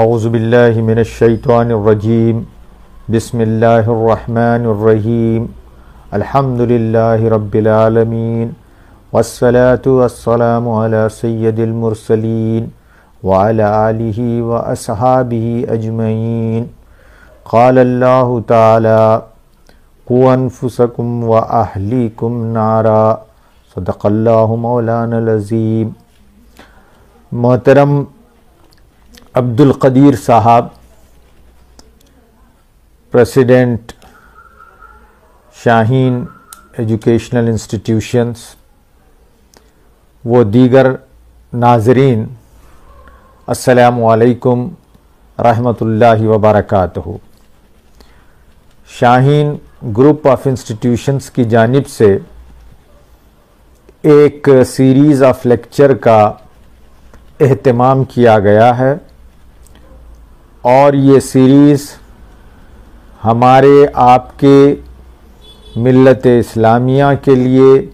अउज़बिल्लिमिनशैतवानरजीम बसमीम अल्हम्दुलिल्लाहि रब्बिल आलमीन वस्सलातु वस्सलामु अला सय्यदिल मुरसलीन व अला आलिहि व अस्हाबिहि अजमईन क़ाल अल्लाहु ताला कु अनफुसकुम व अहलीकुम नारा सदक़ल्लाहु मौलाना अज़ीम मोहतरम अब्दुल कदीर साहब, प्रेसिडेंट शाहीन एजुकेशनल इंस्टीट्यूशंस, व दीगर नाजरीन असलकम रहमतुल्लाहि व बरकातहू। शाहीन ग्रुप ऑफ़ इंस्टीट्यूशंस की जानिब से एक सीरीज़ ऑफ़ लेक्चर का अहतमाम किया गया है। और ये सीरीज़ हमारे आपके मिलत इस्लामिया के लिए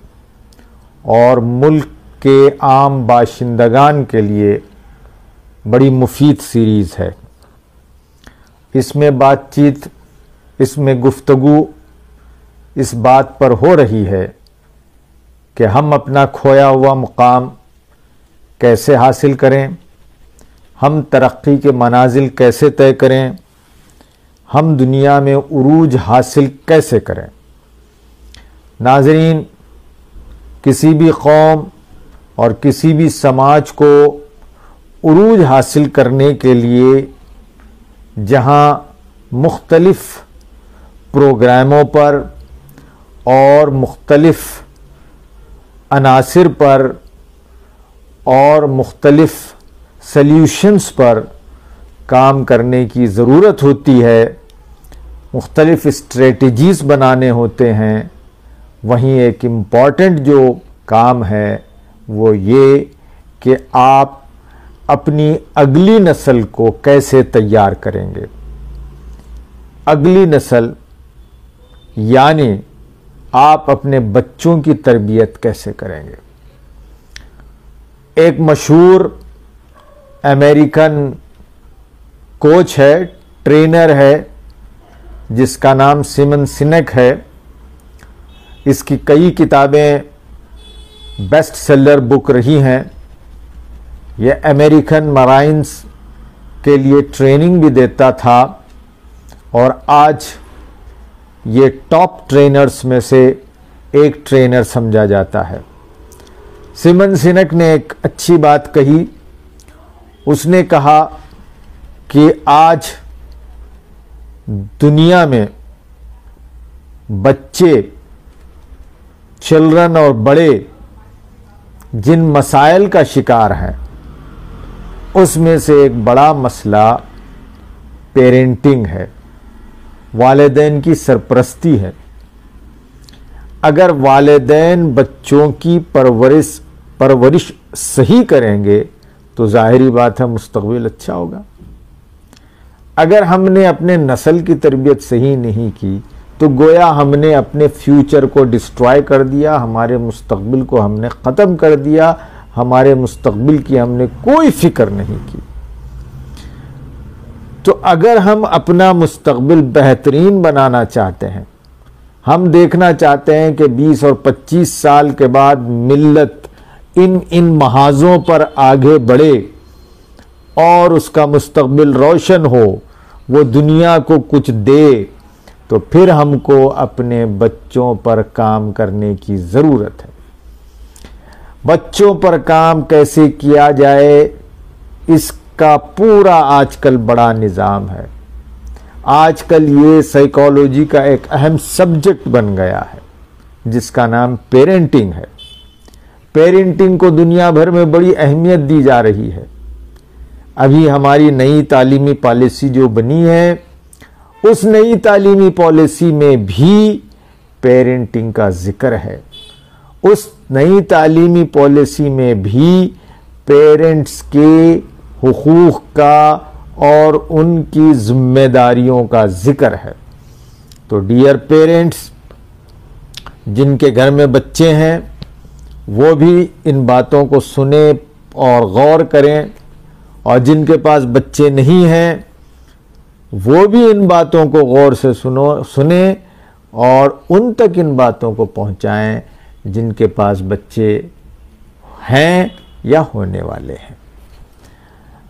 और मुल्क के आम बाशिंदगान के लिए बड़ी मुफीद सीरीज़ है। इसमें बातचीत, इसमें गुफ्तगु इस बात पर हो रही है कि हम अपना खोया हुआ मुकाम कैसे हासिल करें। हम तरक्की के मनाजिल कैसे तय करें? हम दुनिया में उरूज हासिल कैसे करें? नाजरीन, किसी भी कौम और किसी भी समाज को उरूज हासिल करने के लिए जहाँ मुख्तलिफ़ प्रोग्रामों पर और मुख्तलिफ़ अनासर पर और मुख्तलिफ़ सल्यूशंस पर काम करने की ज़रूरत होती है, मुख्तलिफ़ स्ट्रेटजीज़ बनाने होते हैं, वहीं एक इंपॉर्टेंट जो काम है, वो ये कि आप अपनी अगली नस्ल को कैसे तैयार करेंगे। अगली नस्ल, यानी आप अपने बच्चों की तरबियत कैसे करेंगे। एक मशहूर अमेरिकन कोच है, ट्रेनर है, जिसका नाम सिमन सिनक है। इसकी कई किताबें बेस्ट सेलर बुक रही हैं। यह अमेरिकन मराइंस के लिए ट्रेनिंग भी देता था और आज ये टॉप ट्रेनर्स में से एक ट्रेनर समझा जाता है। सिमन सिनक ने एक अच्छी बात कही उसने कहा कि आज दुनिया में बच्चे चिल्ड्रन और बड़े जिन मसाइल का शिकार हैं, उसमें से एक बड़ा मसला पेरेंटिंग है। वालदेन की सरपरस्ती है। अगर वालदेन बच्चों की परवरिश परवरिश सही करेंगे तो जाहिरी बात है मुस्तबिल अच्छा होगा। अगर हमने अपने नस्ल की तरबियत सही नहीं की तो गोया हमने अपने फ्यूचर को डिस्ट्रॉय कर दिया, हमारे मुस्तबिल को हमने ख़त्म कर दिया, हमारे मुस्तबिल की हमने कोई फ़िक्र नहीं की। तो अगर हम अपना मुस्तबिल बेहतरीन बनाना चाहते हैं, हम देखना चाहते हैं कि 20 और 25 साल के बाद मिल्लत इन इन महाजों पर आगे बढ़े और उसका मुस्तबिल रोशन हो, वो दुनिया को कुछ दे तो फिर हमको अपने बच्चों पर काम करने की ज़रूरत है। बच्चों पर काम कैसे किया जाए, इसका पूरा आजकल बड़ा निज़ाम है। आजकल ये साइकोलॉजी का एक अहम सब्जेक्ट बन गया है, जिसका नाम पेरेंटिंग है। पेरेंटिंग को दुनिया भर में बड़ी अहमियत दी जा रही है। अभी हमारी नई तालीमी पॉलिसी जो बनी है, उस नई तालीमी पॉलिसी में भी पेरेंटिंग का ज़िक्र है। उस नई तालीमी पॉलिसी में भी पेरेंट्स के हकूक़ का और उनकी जिम्मेदारियों का ज़िक्र है। तो डियर पेरेंट्स, जिनके घर में बच्चे हैं वो भी इन बातों को सुने और गौर करें और जिनके पास बच्चे नहीं हैं, वो भी इन बातों को गौर से सुनो, सुने और उन तक इन बातों को पहुंचाएँ जिनके पास बच्चे हैं या होने वाले हैं।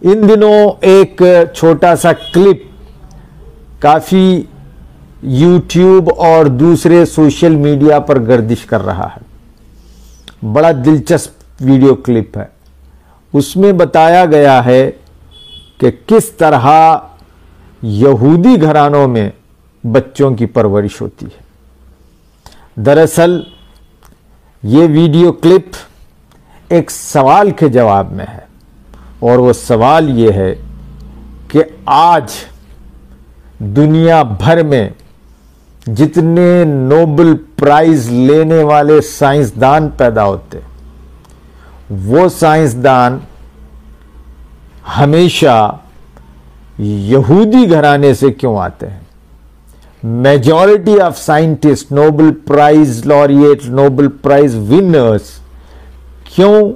इन दिनों एक छोटा सा क्लिप काफ़ी यूट्यूब और दूसरे सोशल मीडिया पर गर्दिश कर रहा है। बड़ा दिलचस्प वीडियो क्लिप है। उसमें बताया गया है कि किस तरह यहूदी घरानों में बच्चों की परवरिश होती है। दरअसल, ये वीडियो क्लिप एक सवाल के जवाब में है और वो सवाल ये है कि आज दुनिया भर में जितने नोबल प्राइज लेने वाले साइंसदान पैदा होते, वो साइंसदान हमेशा यहूदी घराने से क्यों आते हैं? Majority of scientist Nobel prize laureate Nobel prize winners क्यों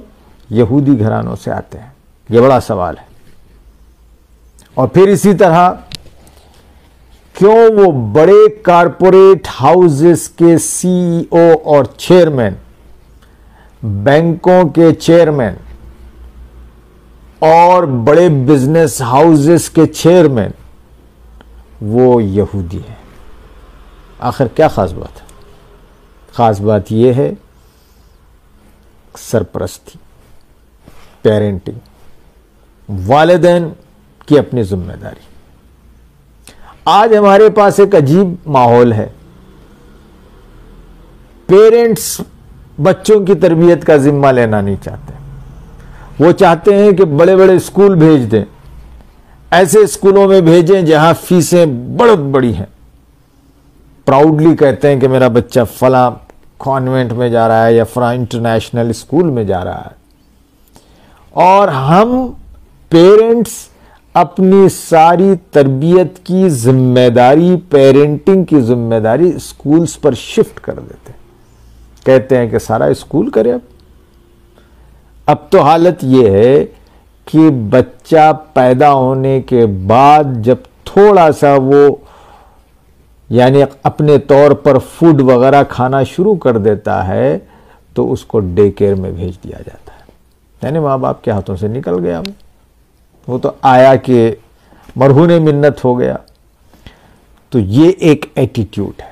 यहूदी घरानों से आते हैं? यह बड़ा सवाल है। और फिर इसी तरह क्यों वो बड़े कारपोरेट हाउसेस के सीईओ और चेयरमैन बैंकों के चेयरमैन और बड़े बिज़नेस हाउसेस के चेयरमैन वो यहूदी हैं। आखिर क्या खास बात है? खास बात यह है, सरप्रस्ती पेरेंटिंग वालदेन की अपनी ज़िम्मेदारी। आज हमारे पास एक अजीब माहौल है। पेरेंट्स बच्चों की तरबियत का जिम्मा लेना नहीं चाहते। वो चाहते हैं कि बड़े बड़े स्कूल भेज दें। ऐसे स्कूलों में भेजें जहाँ फीसें बहुत बड़ी हैं। प्राउडली कहते हैं कि मेरा बच्चा फला कॉन्वेंट में जा रहा है या फला इंटरनेशनल स्कूल में जा रहा है। और हम पेरेंट्स अपनी सारी तरबियत की ज़िम्मेदारी पेरेंटिंग की ज़िम्मेदारी स्कूल्स पर शिफ्ट कर देते हैं। कहते हैं कि सारा स्कूल करे अब। अब तो हालत यह है कि बच्चा पैदा होने के बाद जब थोड़ा सा वो, यानी अपने तौर पर फ़ूड वगैरह खाना शुरू कर देता है तो उसको डे केयर में भेज दिया जाता है। यानी माँ बाप के हाथों से निकल गया वो। वो तो आया कि मरहून मिन्नत हो गया। तो ये एक एटीट्यूड है।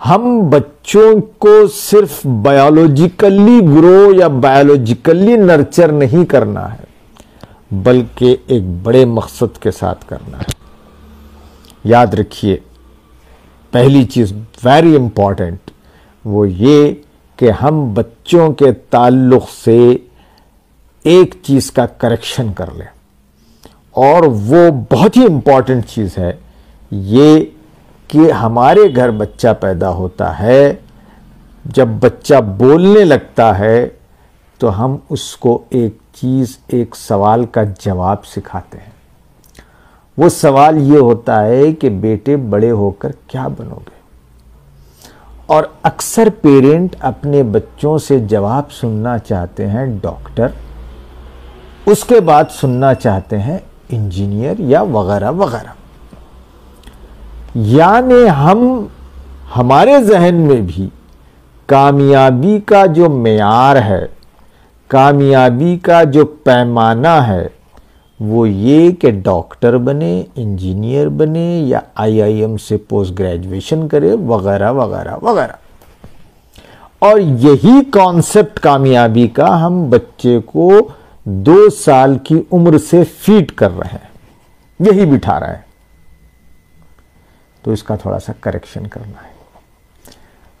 हम बच्चों को सिर्फ़ बायोलॉजिकली ग्रो या बायोलॉजिकली नर्चर नहीं करना है, बल्कि एक बड़े मकसद के साथ करना है। याद रखिए, पहली चीज़ वेरी इंपॉर्टेंट वो ये कि हम बच्चों के ताल्लुक से एक चीज़ का करेक्शन कर लें। और वो बहुत ही इंपॉर्टेंट चीज़ है, ये कि हमारे घर बच्चा पैदा होता है, जब बच्चा बोलने लगता है तो हम उसको एक चीज़, एक सवाल का जवाब सिखाते हैं। वो सवाल ये होता है कि बेटे बड़े होकर क्या बनोगे? और अक्सर पेरेंट अपने बच्चों से जवाब सुनना चाहते हैं डॉक्टर उसके बाद सुनना चाहते हैं इंजीनियर या वगैरह वगैरह। यानी हम, हमारे जहन में भी कामयाबी का जो मैार है, कामयाबी का जो पैमाना है, वो ये कि डॉक्टर बने, इंजीनियर बने या आईआईएम से पोस्ट ग्रेजुएशन करे, वगैरह वगैरह वगैरह। और यही कॉन्सेप्ट कामयाबी का हम बच्चे को दो साल की उम्र से फीट कर रहे हैं। यही बिठा रहा है। तो इसका थोड़ा सा करेक्शन करना है।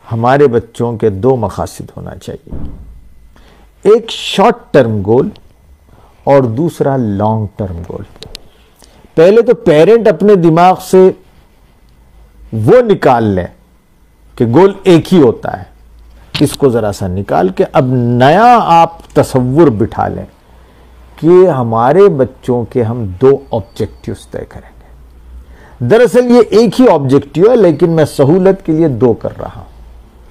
हमारे बच्चों के दो मकासद होना चाहिए। एक शॉर्ट टर्म गोल और दूसरा लॉन्ग टर्म गोल पहले तो पेरेंट अपने दिमाग से वो निकाल लें कि गोल एक ही होता है। इसको जरा सा निकाल के अब नया आप तस्वुर बिठा लें। कि हमारे बच्चों के हम दो ऑब्जेक्टिव्स तय करेंगे। दरअसल ये एक ही ऑब्जेक्टिव है, लेकिन मैं सहूलत के लिए दो कर रहा हूँ,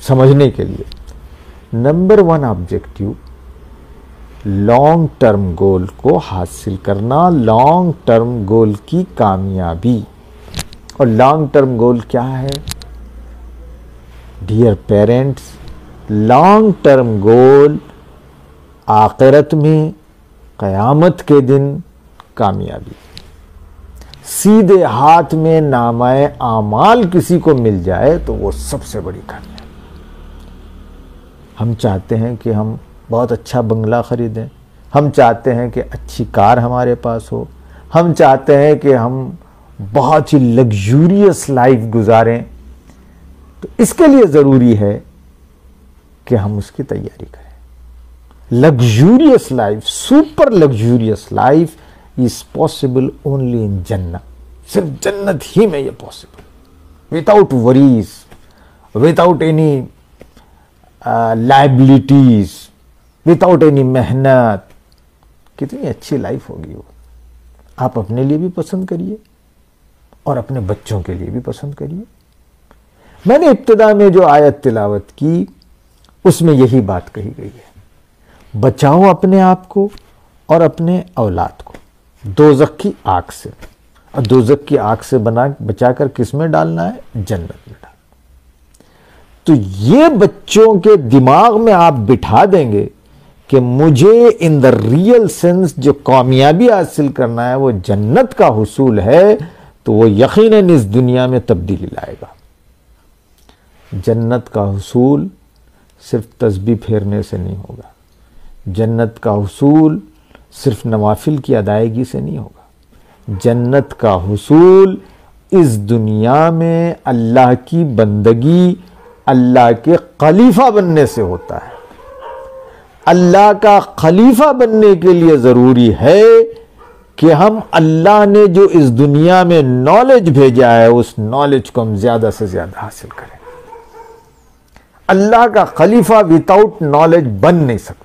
समझने के लिए। Number one objective long term goal को हासिल करना लॉन्ग टर्म गोल की कामयाबी। और लॉन्ग टर्म गोल क्या है? Dear parents long term goal आखिरत में क़यामत के दिन कामयाबी। सीधे हाथ में नामाए आमाल किसी को मिल जाए तो वो सबसे बड़ी कामयाबी। हम चाहते हैं कि हम बहुत अच्छा बंगला ख़रीदें। हम चाहते हैं कि अच्छी कार हमारे पास हो। हम चाहते हैं कि हम बहुत ही लग्जूरियस लाइफ गुजारें। तो इसके लिए ज़रूरी है कि हम उसकी तैयारी करें। Luxurious life super luxurious life is possible only in जन्नत सिर्फ़ जन्नत ही में ये possible without worries without any liabilities without any मेहनत कितनी अच्छी लाइफ होगी वो। आप अपने लिए भी पसंद करिए और अपने बच्चों के लिए भी पसंद करिए। मैंने इब्तदा में जो आयत तिलावत की, उसमें यही बात कही गई है। बचाओ अपने आप को और अपने औलाद को। दोजक की आग से। और दोजक की आग से बना, बचाकर किसमें डालना है? जन्नत में डालना। तो ये बच्चों के दिमाग में आप बिठा देंगे कि मुझे इन द रियल सेंस जो कामयाबी हासिल करना है, वो जन्नत का हुसूल है तो वो यकीन इस दुनिया में तब्दीली लाएगा। जन्नत का हसूल सिर्फ़ तस्बी फेरने से नहीं होगा। जन्नत का हसूल सिर्फ़ नवाफिल की अदायगी से नहीं होगा। जन्नत का हसूल इस दुनिया में अल्लाह की बंदगी अल्लाह के खलीफा बनने से होता है। अल्लाह का खलीफा बनने के लिए ज़रूरी है कि हम अल्लाह ने जो इस दुनिया में नॉलेज भेजा है, उस नॉलेज को हम ज़्यादा से ज़्यादा हासिल करें। अल्लाह का खलीफा विदाउट नॉलेज बन नहीं सकता।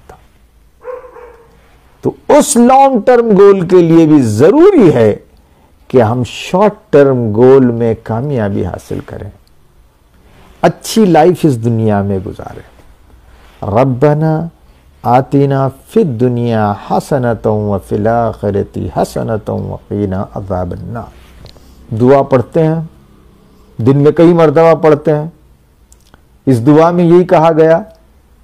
तो उस लॉन्ग टर्म गोल के लिए भी ज़रूरी है कि हम शॉर्ट टर्म गोल में कामयाबी हासिल करें। अच्छी लाइफ इस दुनिया में गुजारें। रबना आतीना फिर दुनिया हसनतों व फिलाखरती हसनतों वकीना अजाबन्ना दुआ पढ़ते हैं, दिन में कई मरतबा पढ़ते हैं। इस दुआ में यही कहा गया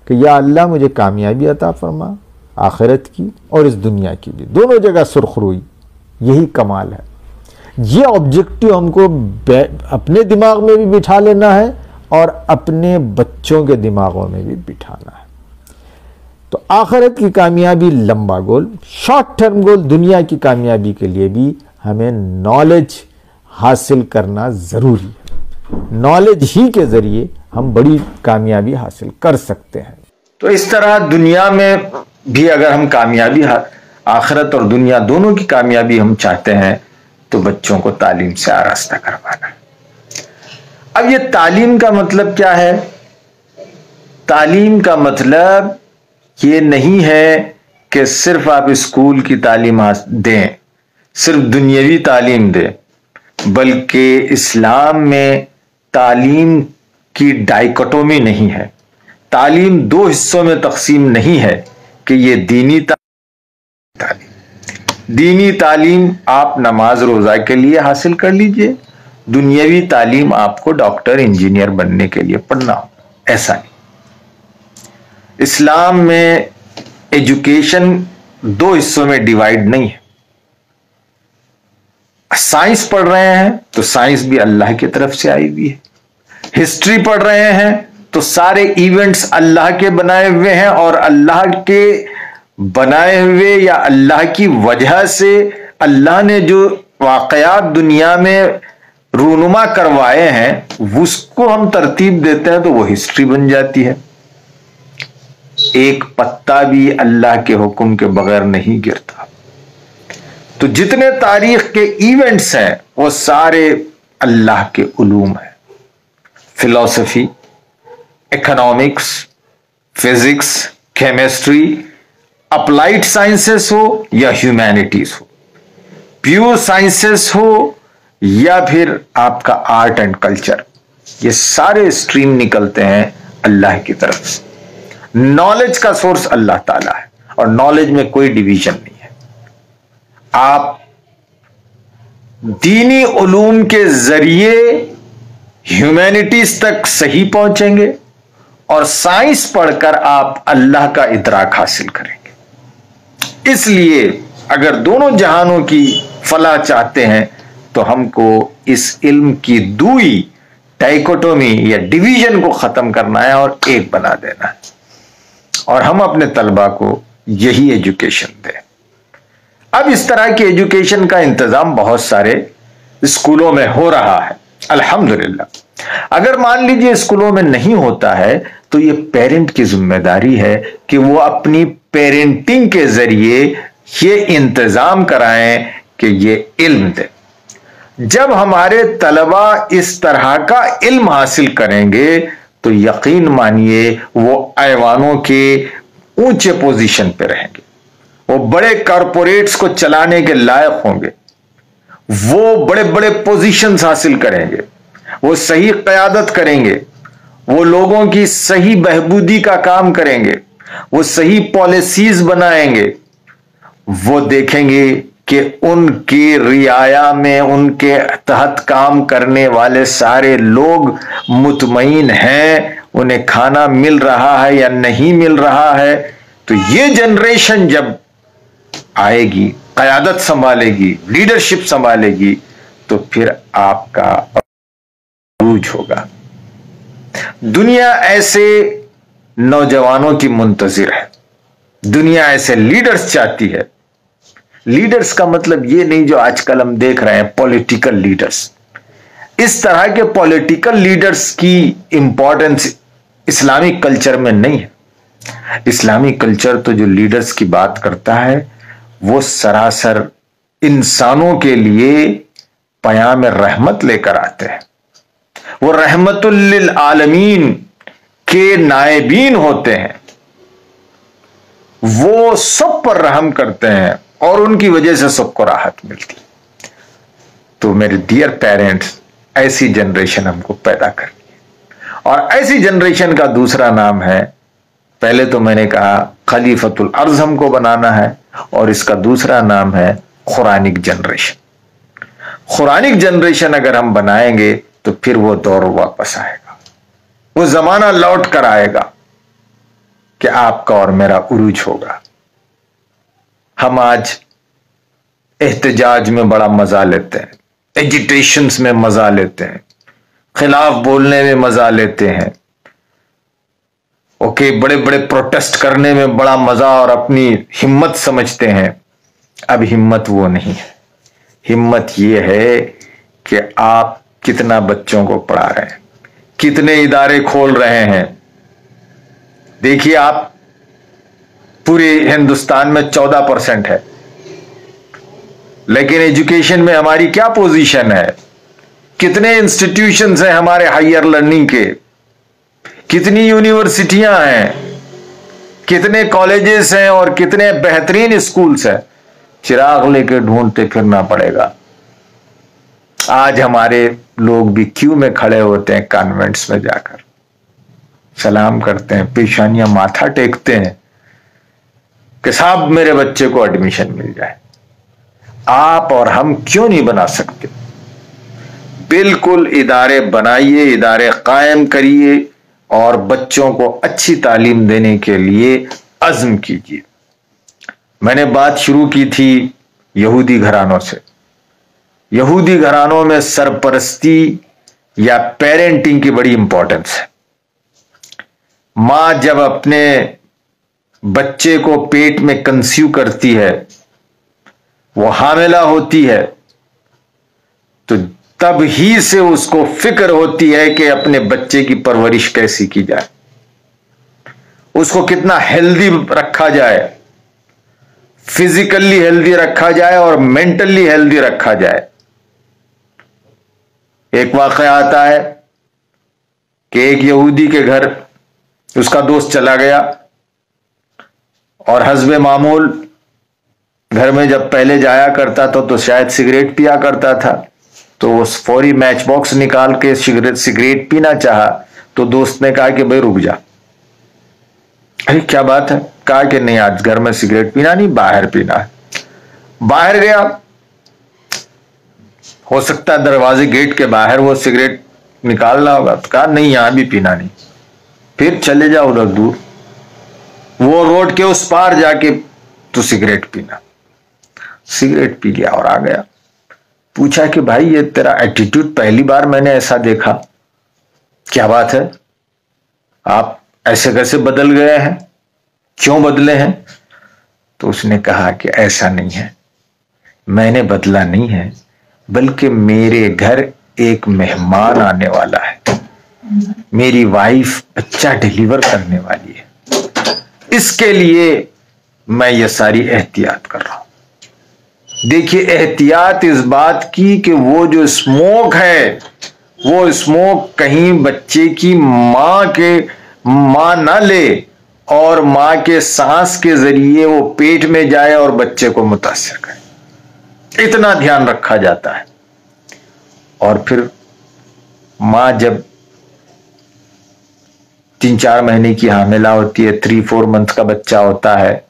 कि या अल्लाह मुझे कामयाबी अता फरमा आखिरत की और इस दुनिया की भी। दोनों जगह सुरखरुई, यही कमाल है। ये ऑब्जेक्टिव हमको अपने दिमाग में भी बिठा लेना है और अपने बच्चों के दिमागों में भी बिठाना है। तो आखिरत की कामयाबी लंबा गोल शॉर्ट टर्म गोल दुनिया की कामयाबी के लिए भी हमें नॉलेज हासिल करना ज़रूरी है। नॉलेज ही के ज़रिए हम बड़ी कामयाबी हासिल कर सकते हैं। तो इस तरह दुनिया में भी अगर हम कामयाबी आखरत और दुनिया दोनों की कामयाबी हम चाहते हैं तो बच्चों को तालीम से आरास्ता करवाना अब ये तालीम का मतलब क्या है? तालीम का मतलब ये नहीं है कि सिर्फ़ आप स्कूल की तालीम दें, सिर्फ़ दुनियावी तालीम दें, बल्कि इस्लाम में तालीम की डाइकोटोमी नहीं है। तालीम दो हिस्सों में तकसीम नहीं है कि ये दीनी तालीम दीनी तालीम आप नमाज़ रोज़ा के लिए हासिल कर लीजिए। दुनियावी तालीम आपको डॉक्टर, इंजीनियर बनने के लिए पढ़ना। हो ऐसा नहीं। इस्लाम में एजुकेशन दो हिस्सों में डिवाइड नहीं है। साइंस पढ़ रहे हैं तो साइंस भी अल्लाह की तरफ़ से आई हुई है। हिस्ट्री पढ़ रहे हैं तो सारे इवेंट्स अल्लाह के बनाए हुए हैं और अल्लाह के बनाए हुए या अल्लाह की वजह से अल्लाह ने जो वाकयात दुनिया में रूनुमा करवाए हैं, उसको हम तरतीब देते हैं तो वो हिस्ट्री बन जाती है। एक पत्ता भी अल्लाह के हुक्म के बगैर नहीं गिरता। तो जितने तारीख के इवेंट्स हैं, वो सारे अल्लाह के उलूम है। Philosophy economics physics chemistry applied sciences हो या ह्यूमैनिटीज हो प्योर साइंसेस हो या फिर आपका आर्ट एंड कल्चर ये सारे स्ट्रीम निकलते हैं अल्लाह की तरफ़ से नॉलेज का सोर्स अल्लाह ताला है और नॉलेज में कोई डिवीज़न नहीं है आप दीनी उलूम के ज़रिए ह्यूमैनिटीज तक सही पहुँचेंगे और साइंस पढ़कर आप अल्लाह का इतराक हासिल करेंगे। इसलिए अगर दोनों जहानों की फला चाहते हैं तो हमको इस इल्म की दुई टाइकोटोमी या डिवीज़न को खत्म करना है और एक बना देना है। और हम अपने तलबा को यही एजुकेशन दें। अब इस तरह की एजुकेशन का इंतज़ाम बहुत सारे स्कूलों में हो रहा है। अल्हम्दुलिल्लाह। अगर मान लीजिए स्कूलों में नहीं होता है तो ये पेरेंट की ज़िम्मेदारी है कि वो अपनी पेरेंटिंग के ज़रिए ये इंतज़ाम कराएँ कि ये इल्म दे। जब हमारे तलबा इस तरह का इल्म हासिल करेंगे तो यकीन मानिए वो ऐवानों के ऊँचे पोजीशन पे रहेंगे। वो बड़े कारपोरेट्स को चलाने के लायक होंगे। वो बड़े बड़े पोजीशंस हासिल करेंगे। वो सही क्यादत करेंगे। वो लोगों की सही बहबूदी का काम करेंगे। वो सही पॉलिसीज़ बनाएँगे। वो देखेंगे कि उनकी रियाया में, उनके तहत काम करने वाले सारे लोग मुतमईन हैं। उन्हें खाना मिल रहा है या नहीं मिल रहा है? तो ये जनरेशन जब आएगी कयादत संभालेगी लीडरशिप संभालेगी तो फिर आपका अरूज होगा। दुनिया ऐसे नौजवानों की मुंतजिर है। दुनिया ऐसे लीडर्स चाहती है। लीडर्स का मतलब ये नहीं जो आजकल हम देख रहे हैं पॉलिटिकल लीडर्स इस तरह के पॉलिटिकल लीडर्स की इंपॉर्टेंस इस्लामिक कल्चर में नहीं है। इस्लामिक कल्चर तो जो लीडर्स की बात करता है वो सरासर इंसानों के लिए पयाम रहमत लेकर आते हैं। वो रहमतुल्लिल आलमीन के नायबीन होते हैं। वो सब पर रहम करते हैं और उनकी वजह से सबको राहत मिलती। तो मेरे डियर पेरेंट्स ऐसी जनरेशन हमको पैदा करनी है। और ऐसी जनरेशन का दूसरा नाम है, पहले तो मैंने कहा, खलीफतुल अर्ज़ हमको बनाना है और इसका दूसरा नाम है खुरानिक जनरेशन। खुरानिक जनरेशन अगर हम बनाएँगे तो फिर वो दौर वापस आएगा। वो जमाना लौट कर आएगा कि आपका और मेरा उरूज होगा। हम आज एहतजाज में बड़ा मज़ा लेते हैं एजिटेशन में मज़ा लेते हैं, खिलाफ बोलने में मज़ा लेते हैं ओके बड़े बड़े प्रोटेस्ट करने में बड़ा मज़ा और अपनी हिम्मत समझते हैं। अब हिम्मत वो नहीं है। हिम्मत ये है कि आप कितना बच्चों को पढ़ा रहे हैं, कितने इदारे खोल रहे हैं। देखिए आप, पूरे हिंदुस्तान में चौदह परसेंट है। लेकिन एजुकेशन में हमारी क्या पोजीशन है? कितने इंस्टीट्यूशंस हैं हमारे हायर लर्निंग के? कितनी यूनिवर्सिटियाँ हैं, कितने कॉलेजेस हैं और कितने बेहतरीन स्कूल्स हैं, चिराग लेकर ढूंढते फिरना पड़ेगा। आज हमारे लोग भी क्यू में खड़े होते हैं कॉन्वेंट्स में जाकर। सलाम करते हैं, पेशानियाँ माथा टेकते हैं कि साहब मेरे बच्चे को एडमिशन मिल जाए। आप और हम क्यों नहीं बना सकते? बिल्कुल इदारे बनाइए, इदारे कायम करिए और बच्चों को अच्छी तालीम देने के लिए अज़म कीजिए। मैंने बात शुरू की थी यहूदी घरानों से। यहूदी घरानों में सरपरस्ती या पेरेंटिंग की बड़ी इंपॉर्टेंस है। माँ जब अपने बच्चे को पेट में कंस्यू करती है, वो हामिला होती है तो तब ही से उसको फ़िक्र होती है कि अपने बच्चे की परवरिश कैसी की जाए। उसको कितना हेल्दी रखा जाए। फिजिकली हेल्दी रखा जाए और मेंटली हेल्दी रखा जाए। एक वाक़ आता है कि एक यहूदी के घर, उसका दोस्त चला गया और हजब मामूल घर में जब पहले जाया करता था तो शायद सिगरेट पिया करता था। तो उस फौरी मैच बॉक्स निकाल के सिगरेट सिगरेट पीना चाहा तो दोस्त ने कहा कि भाई रुक जा। अरे, क्या बात है? कहा कि नहीं, आज घर में सिगरेट पीना नहीं, बाहर पीना है। बाहर गया। हो सकता है दरवाजे गेट के बाहर वो सिगरेट निकालना होगा तो कहा, नहीं, यहाँ भी पीना नहीं। फिर चले जाओ उधर दूर। वो रोड के उस पार जाके तो सिगरेट पीना। सिगरेट पी लिया और आ गया। पूछा कि भाई, ये तेरा एटीट्यूड पहली बार मैंने ऐसा देखा। क्या बात है? आप ऐसे कैसे बदल गए हैं? क्यों बदले हैं? तो उसने कहा कि ऐसा नहीं है। मैंने बदला नहीं है, बल्कि मेरे घर एक मेहमान आने वाला है। मेरी वाइफ बच्चा डिलीवर करने वाली है। इसके लिए मैं ये सारी एहतियात कर रहा हूँ। देखिए, एहतियात इस बात की कि वो जो स्मोक है, वो स्मोक कहीं बच्चे की माँ के, माँ ना ले और माँ के सांस के ज़रिए वो पेट में जाए और बच्चे को मुतासर करे। इतना ध्यान रखा जाता है। और फिर माँ जब तीन चार महीने की हामिला होती है थ्री फोर मंथ का बच्चा होता है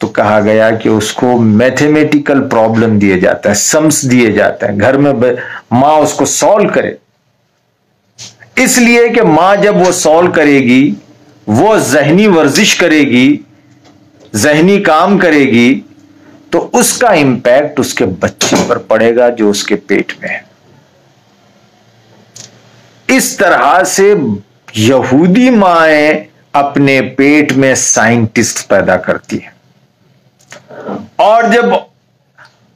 तो कहा गया कि उसको मैथमेटिकल प्रॉब्लम दिए जाता है सम्स दिए जाते हैं। घर में माँ उसको सॉल्व करे। इसलिए कि माँ जब वो सॉल्व करेगी, वो जहनी वर्जिश करेगी, जहनी काम करेगी तो उसका इंपैक्ट उसके बच्चे पर पड़ेगा जो उसके पेट में है। इस तरह से यहूदी माए अपने पेट में साइंटिस्ट पैदा करती है। और जब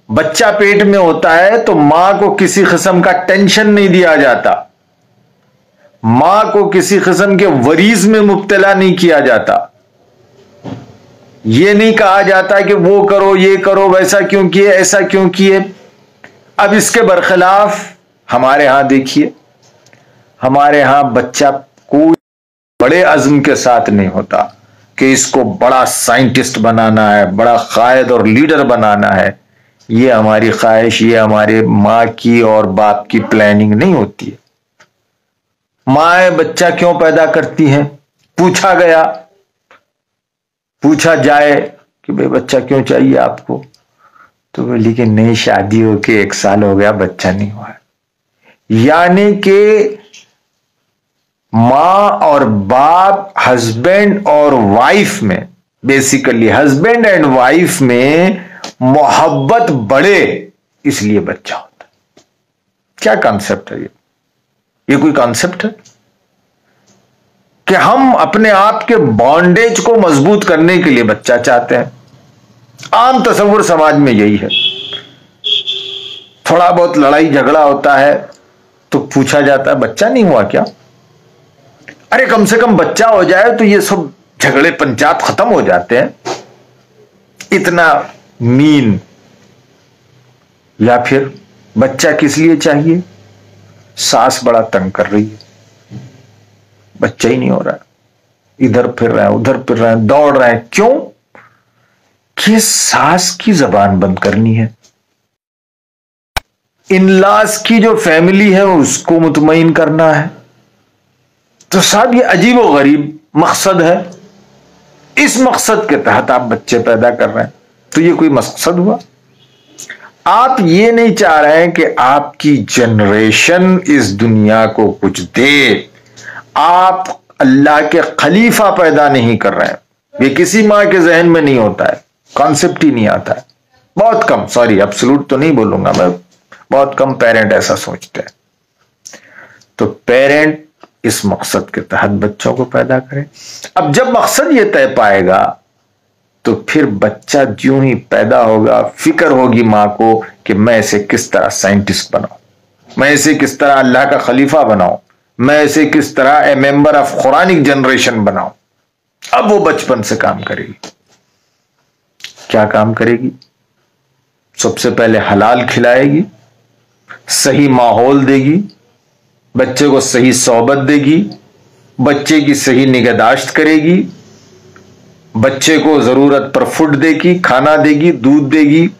बच्चा पेट में होता है तो माँ को किसी किस्म का टेंशन नहीं दिया जाता। माँ को किसी किस्म के वरीज में मुब्तला नहीं किया जाता। यह नहीं कहा जाता कि वो करो, ये करो, वैसा क्यों किए, ऐसा क्यों किए। अब इसके बरखिलाफ हमारे यहाँ देखिए, हमारे यहाँ बच्चा कोई बड़े अज़म के साथ नहीं होता। कि इसको बड़ा साइंटिस्ट बनाना है, बड़ा कायद और लीडर बनाना है, ये हमारी ख्वाहिश, ये हमारे माँ की और बाप की प्लानिंग नहीं होती है। माए बच्चा क्यों पैदा करती हैं? पूछा गया। पूछा जाए कि भाई, बच्चा क्यों चाहिए आपको? तो बोली कि नई शादी होके एक साल हो गया, बच्चा नहीं हुआ यानी कि माँ और बाप हस्बैंड और वाइफ में बेसिकली हस्बैंड एंड वाइफ में मोहब्बत बढ़े, इसलिए बच्चा होता क्या कॉन्सेप्ट है ये? ये कोई कॉन्सेप्ट है? कि हम अपने आप के बॉन्डेज को मज़बूत करने के लिए बच्चा चाहते हैं। आम तस्वुर समाज में यही है। थोड़ा बहुत लड़ाई झगड़ा होता है तो पूछा जाता है, बच्चा नहीं हुआ क्या? अरे कम से कम बच्चा हो जाए तो ये सब झगड़े पंचायत खत्म हो जाते हैं। इतना मीन या फिर बच्चा किस लिए चाहिए? सास बड़ा तंग कर रही है। बच्चा ही नहीं हो रहा। इधर फिर रहे हैं, उधर फिर रहे हैं, दौड़ रहे हैं। क्यों? कि सास की जबान बंद करनी है। इन लाश की जो फैमिली है उसको मुतमिन करना है। तो साहब ये अजीब व गरीब मकसद है। इस मकसद के तहत आप बच्चे पैदा कर रहे हैं। तो ये कोई मकसद हुआ? आप ये नहीं चाह रहे हैं कि आपकी जनरेशन इस दुनिया को कुछ दे। आप अल्लाह के खलीफा पैदा नहीं कर रहे हैं। ये किसी माँ के जहन में नहीं होता है। कॉन्सेप्ट ही नहीं आता है। बहुत कम सॉरी अब्सोलूट तो नहीं बोलूँगा मैं। बहुत कम पेरेंट ऐसा सोचते हैं। तो पेरेंट इस मकसद के तहत बच्चों को पैदा करें। अब जब मकसद ये तय पाएगा तो फिर बच्चा जो ही पैदा होगा, फ़िक्र होगी माँ को कि मैं इसे किस तरह साइंटिस्ट बनाऊँ, मैं इसे किस तरह अल्लाह का खलीफा बनाऊँ, मैं इसे किस तरह a member of Quranic generation बनाऊँ। अब वो बचपन से काम करेगी। क्या काम करेगी? सबसे पहले हलाल खिलाएगी, सही माहौल देगी बच्चे को सही सोबत देगी, बच्चे की सही निगहदाश्त करेगी, बच्चे को ज़रूरत पर फुड देगी, खाना देगी, दूध देगी,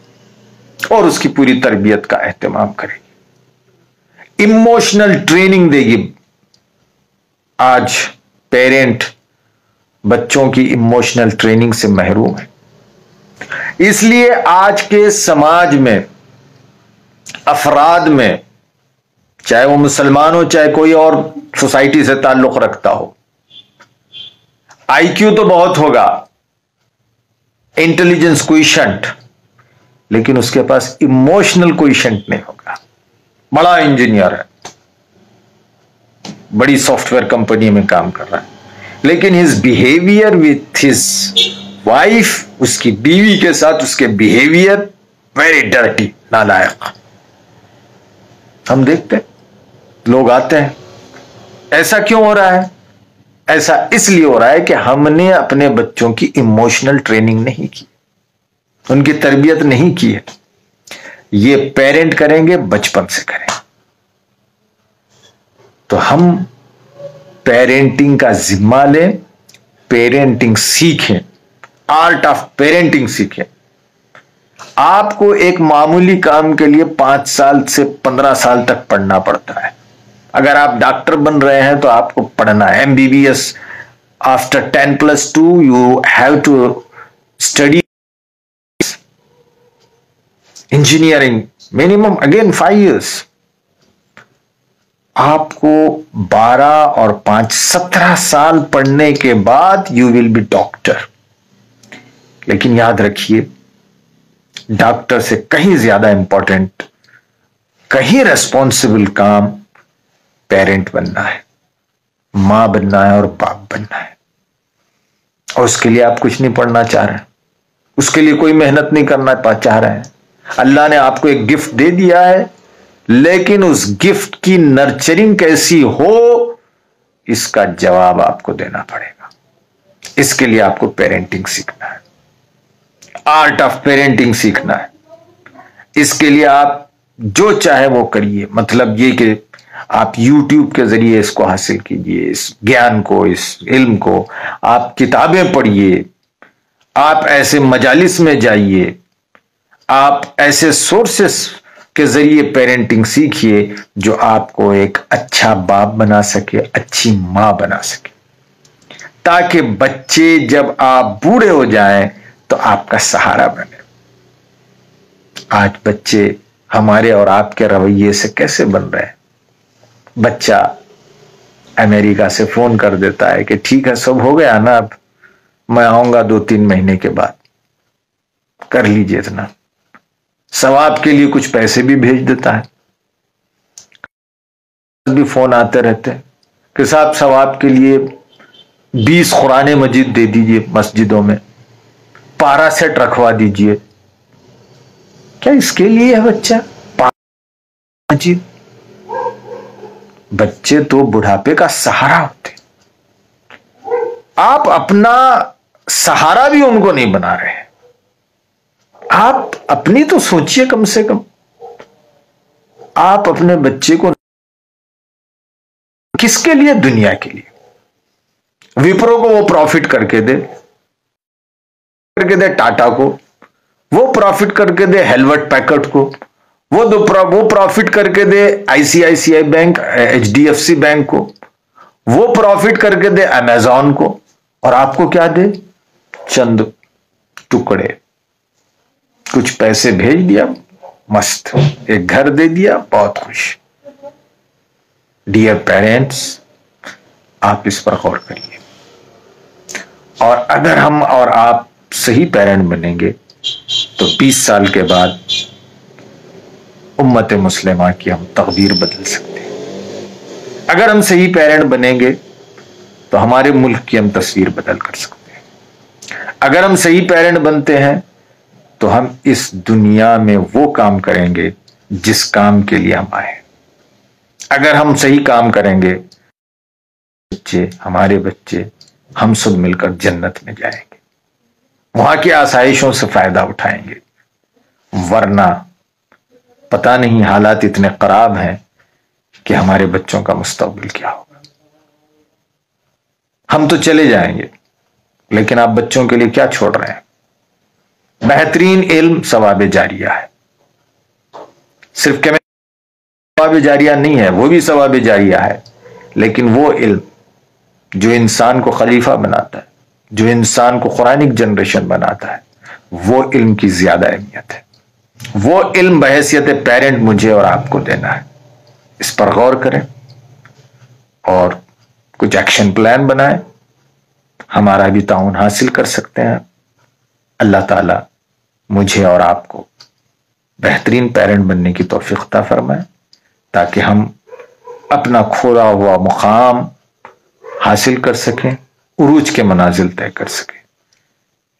और उसकी पूरी तरबियत का एहतमाम करेगी। इमोशनल ट्रेनिंग देगी। आज पेरेंट बच्चों की इमोशनल ट्रेनिंग से महरूम है। इसलिए आज के समाज में, अफराद में चाहे वो मुसलमान हो, चाहे कोई और सोसाइटी से ताल्लुक रखता हो। आईक्यू तो बहुत होगा। इंटेलिजेंस क्वेश्चंट लेकिन उसके पास इमोशनल क्वेश्चंट नहीं होगा। बड़ा इंजीनियर है। बड़ी सॉफ्टवेयर कंपनी में काम कर रहा है। लेकिन his behaviour with his wife उसकी बीवी के साथ उसके बिहेवियर वेरी डर्टी नालायक। हम देखते हैं। लोग आते हैं। ऐसा क्यों हो रहा है? ऐसा इसलिए हो रहा है कि हमने अपने बच्चों की इमोशनल ट्रेनिंग नहीं की। उनकी तरबियत नहीं की है। ये पेरेंट करेंगे, बचपन से करें तो हम पेरेंटिंग का जिम्मा लें पेरेंटिंग सीखें। आर्ट ऑफ़ पेरेंटिंग सीखें। आपको एक मामूली काम के लिए पाँच साल से पंद्रह साल तक पढ़ना पड़ता है। अगर आप डॉक्टर बन रहे हैं तो आपको पढ़ना है। MBBS after ten plus two you have to study engineering minimum again five years आपको 12 और 5 17 साल पढ़ने के बाद यू विल बी डॉक्टर लेकिन याद रखिए, डॉक्टर से कहीं ज़्यादा इंपॉर्टेंट कहीं रेस्पॉन्सिबल काम पेरेंट बनना है, माँ बनना है और बाप बनना है। और उसके लिए आप कुछ नहीं पढ़ना चाह रहे उसके लिए कोई मेहनत नहीं करना चाह रहे हैं। अल्लाह ने आपको एक गिफ्ट दे दिया है, लेकिन उस गिफ्ट की नर्चरिंग कैसी हो, इसका जवाब आपको देना पड़ेगा। इसके लिए आपको पेरेंटिंग सीखना है। आर्ट ऑफ़ पेरेंटिंग सीखना है। इसके लिए आप जो चाहे वो करिए। मतलब ये कि आप YouTube के ज़रिए इसको हासिल कीजिए, इस ज्ञान को, इस इल्म को। आप किताबें पढ़िए, आप ऐसे मजालिस में जाइए, आप ऐसे सोर्सेस के ज़रिए पेरेंटिंग सीखिए जो आपको एक अच्छा बाप बना सके, अच्छी माँ बना सके। ताकि बच्चे जब आप बूढ़े हो जाएँ तो आपका सहारा बने। आज बच्चे हमारे और आपके रवैये से कैसे बन रहे हैं? बच्चा अमेरिका से फ़ोन कर देता है कि ठीक है, सब हो गया ना अब? मैं आऊँगा दो तीन महीने के बाद। कर लीजिए इतना। सवाब के लिए कुछ पैसे भी भेज देता है। भी फ़ोन आते रहते कि साहब सवाब के लिए बीस कुरान मजिद दे दीजिए मस्जिदों में। पारा सेट रखवा दीजिए। क्या इसके लिए है बच्चा? मजिद बच्चे तो बुढ़ापे का सहारा होते। आप अपना सहारा भी उनको नहीं बना रहे आप अपनी तो सोचिए कम से कम। आप अपने बच्चे को किसके लिए? दुनिया के लिए। विप्रो को वो प्रॉफिट करके दे। करके दे टाटा को। वो प्रॉफिट करके दे हेलवर्ट पैकेट को। वो दो वो प्रॉफिट करके दे आईसीआईसीआई बैंक एचडीएफसी बैंक को। वो प्रॉफिट करके दे अमेजॉन को। और आपको क्या दे? चंद टुकड़े। कुछ पैसे भेज दिया, मस्त। एक घर दे दिया, बहुत खुश। डियर पेरेंट्स आप इस पर गौर करिए। और अगर हम और आप सही पेरेंट बनेंगे तो 20 साल के बाद उम्मत मुस्लिमा की हम तकदीर बदल सकते हैं। अगर हम सही पेरेंट बनेंगे तो हमारे मुल्क की हम तस्वीर बदल कर सकते हैं। अगर हम सही पेरेंट बनते हैं तो हम इस दुनिया में वो काम करेंगे, जिस काम के लिए हम आए अगर हम सही काम करेंगे, बच्चे, हमारे बच्चे, हम सब मिलकर जन्नत में जाएँगे। वहाँ की आसाइशों से फ़ायदा उठाएँगे। वरना पता नहीं हालात इतने खराब हैं कि हमारे बच्चों का मुस्तबिल क्या होगा। हम तो चले जाएँगे, लेकिन आप बच्चों के लिए क्या छोड़ रहे हैं? बेहतरीन इल्म सवाब जारिया है। सिर्फ़ के सवाब जारिया नहीं है, वो भी सवाब जारिया है, लेकिन वो इल्म जो इंसान को खलीफा बनाता है, जो इंसान को कुरानिक जनरेशन बनाता है, वो इल्म की ज़्यादा अहमियत है। वो इल्म, बहसियत पेरेंट मुझे और आपको देना है। इस पर गौर करें और कुछ एक्शन प्लान बनाएँ। हमारा भी ताउन हासिल कर सकते हैं। अल्लाह ताला मुझे और आपको बेहतरीन पेरेंट बनने की तोफ़ीकता फरमाए, ताकि हम अपना खोरा हुआ मुकाम हासिल कर सकें, उरूज के मनाजिल तय कर सकें।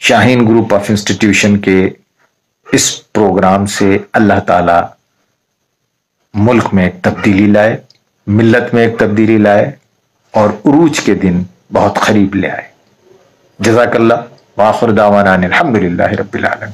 शाहीन ग्रुप ऑफ़ इंस्टीट्यूशन के इस प्रोग्राम से अल्लाह ताला मुल्क में एक तब्दीली लाए, मिल्लत में एक तब्दीली लाए और उरूज के दिन बहुत करीब ले आए। जजाकल्ला वाखुर दावाना अलहमदिल्ला रबीआलम